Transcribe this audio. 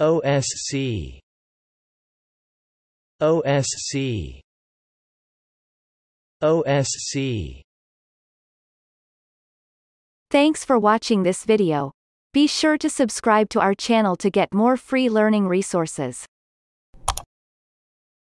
OSC OSC OSC Thanks for watching this video. Be sure to subscribe to our channel to get more free learning resources.